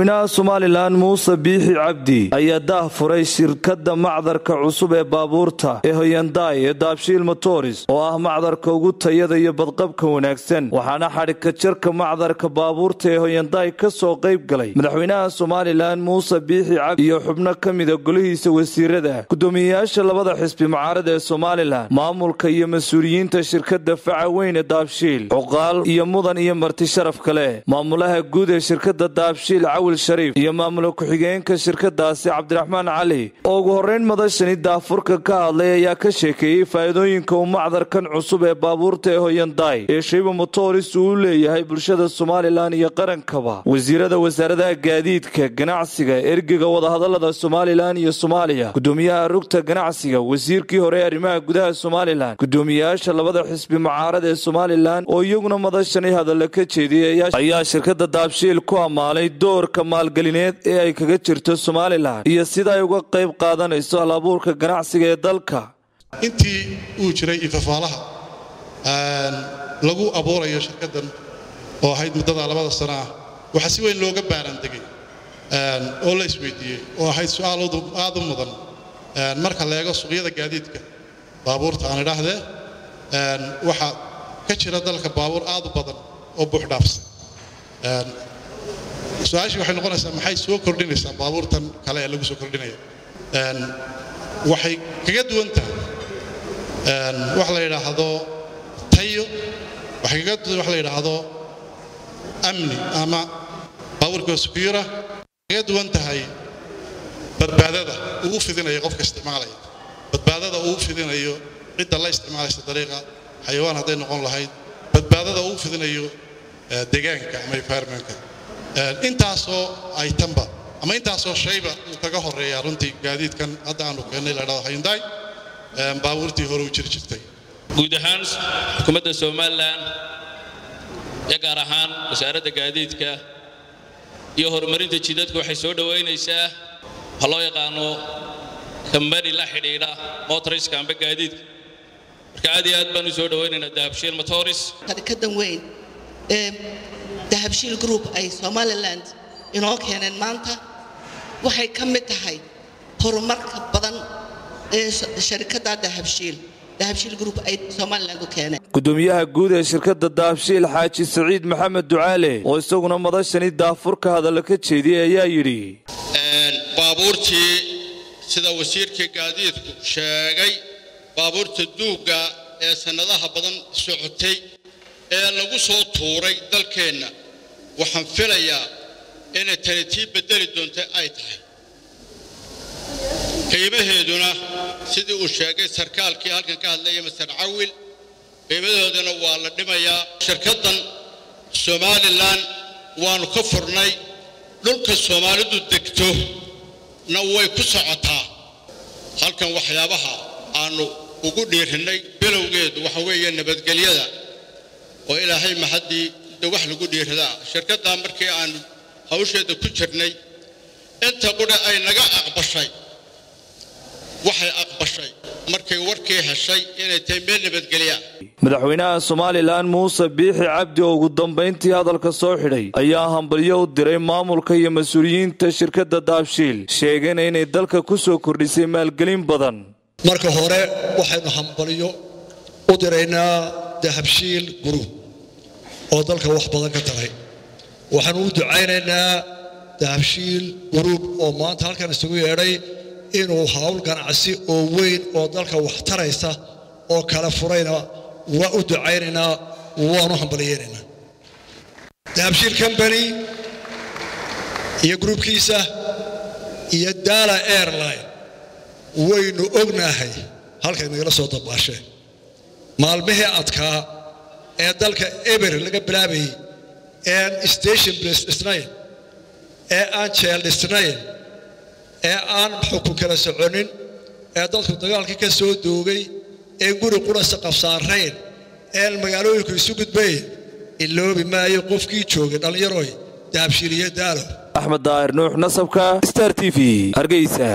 madaxweynaha somalilan muuse biixi cabdi ayaa daah furay shirkadda macdarka cusub ee baabuurta ee hoyandaay ee daabshiil motoris oo ah macdarka ugu tayada iyo badqabka wanaagsan. Waxaana xadhigka jarka macdarka baabuurta ee hoyandaay ka soo qayb galay. Madaxweynaha somalilan muuse biixi cabdi iyo xubno ka mida golihiisa wasiirada gudoomiyeyaasha labada xisbi mucaarada ee somalilan maamulka iyo mas'uuliyiinta shirkadda ee daabshiil cuqaal iyo mudan iyo marti sharaf kale. Maamulaha guud ee shirkadda daabshiil cawil shariif iyo maamula ku-xigeenka shirkadaasi cabdiraxmaan cali oo ugu horreyn madashani daafurka ka hadlay ayaa ka sheekeeyey faa'iidooyinka uu macdarkan cusub ee baabuurta ee hoyandaay ee shayba motoris uu leeyahay bulshada somalilan iyo qarankaba. Wasiirada wasaaradaha gaadiidka ganacsiga ergega wadahadalada somalilan iyo soomaaliya. Gudoomiyaha rugta ganacsiga wasiirkii hore arrimaha gudaha somalilan. Gudoomiyeyaasha labada xisbi mucaarada ee somalilan oo iyaguna madashani hadalla ka jeediyay ayaa shirkadda daabshiil ku ammaanay doorka maalgelineed ee ay kaga jirto somalilan iyo sida ay uga qayb qaadanayso halabuurka ganacsiga ee dalka. Intii uu jiray ifafaalaha lagu abuurayo shirkaddan oo ahayd muddada labada sana ah waxaa si weyn looga baaraandegay oo la isweydiiyey oo ahayd su'aal aad u mudan marka la eego suuqyada gaadiidka baabuurta aan idhaahdee waxaa ka jira dalka baabuur aad u badan oo buuxdhaafsan su'aashii waxay noqonaysaa maxay soo kordhinaysaa baabuurtan kale ee lagu soo kordhinaya? Waxay kaga duwan tahay wax la yidhaahdo tayo waxay kaga duwan wax la yidhaahdo amni ama baabuurka secura kaga duwan tahay badbaadada uu fidinayo qofka isticmaalaya. Badbaadada uu fidinayo cidda la isticmaalaysa dariiqa xayawaan hadday noqon lahayd. Badbaadada uu fidinayo deegaanka ama environmentka intaasoo ay tanba ama intaasoo shayba uu kaga horeeyaa runtii gaadiidkan hadda aanu keennay la dhahdo hayundaay baabuurtii hore u jiri jirtay. Guud ahaan xukuumadda somalilan iyo gaar ahaan wasaaradda gaadiidka iyo horumarinta jidadka waxay soo dhowaynaysaa waxa loo yaqaano kambani la xidhiidha motoriska amba gaadiidka. Marka aad iyo aad baan u soo dhowaynaynaa dahabshiil motoris. Harkadan weyn. Ee dahabshiil group ay somaliland inoo keeneen maanta waxay ka mid tahay horumarka badan ee sharikadda dahabshiil dahabshiil group ay somaliland u keeneen. Gudoomiyaha guud ee shirkadda daabshiil xaaji saciid maxamed ducaale oo isaguna madashani daafurka hadalla ka jeediyey ayaa yidhi baabuurtii sida wasiirkii gaadiidku sheegay baabuurta duugga ee sannadaha badan socotay ee lagu soo tuuray dalkeenna waxaan filayaa inay tani tii beddeli doonta ay tahay. Qiimaheeduna sidii uu sheegay sarkaalkii halkan ka hadlaya master cawil qiimadoodana waa la dhimayaa. Shirkaddan somalilan waannu ka furnay dhulka soomaalidu degto na way ku socotaa. Halkan waxyaabaha aannu ugu dhiirinnay bilowgeedu waxa weeye nabadgelyada oo ilaahay mahaddii de wax lagu dhiiradaa. Shirkaddaa markii aannu hawsheeda ku jirnay inta qudha ay naga aqbashay waxay aqbashay. Markay warkii heshay inay tahay meel nabadgelya madaxweynaha somalilan muuse biixi cabdi oo ugu dambayntii hadalka soo xidhay ayaa hambalyo u diray maamulka iyo mas'uuliyiinta shirkadda daabshiil sheegayna inay dalka ku soo kordhisay maalgelin badan. Marka hore waxaynu hambalyo u diraynaa dahabshiil guruub oo dalka wax badan ka taray. Waxaanu u ducaynaynaa dahabshiil guruub oo maanta halkan isugu yeedhay inuu hawl ganacsi oo weyn oo dalka wax taraysa oo kala furayna waa u ducaynaynaa waanu hambaliyeynaynaa dahabshiil combany iyo gruubkiisa iyo daala airline waynu ognahay halkay nagala soo dabaasheen maalmihii adkaa ee dalka eber laga bilaabayay ee aan station blas dhisnayn ee aan jeel dhisnayn ee aan xukun kala soconin ee dadku dagaalkii ka soo doogay ee guri qurasa qabsaarayn eean magaalooyinku isu gudbayn iloobi maayo qofkii joogay dhallinyaroy dahabshiiliyo daalo. Axmed daahir nuux nasabka star t v hargeysa